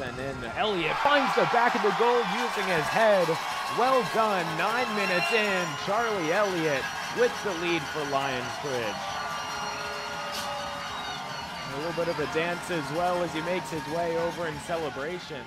And then Elliott finds the back of the goal using his head. Well done. Nine minutes in. Charlie Elliott with the lead for Lions Bridge. A little bit of a dance as well as he makes his way over in celebration.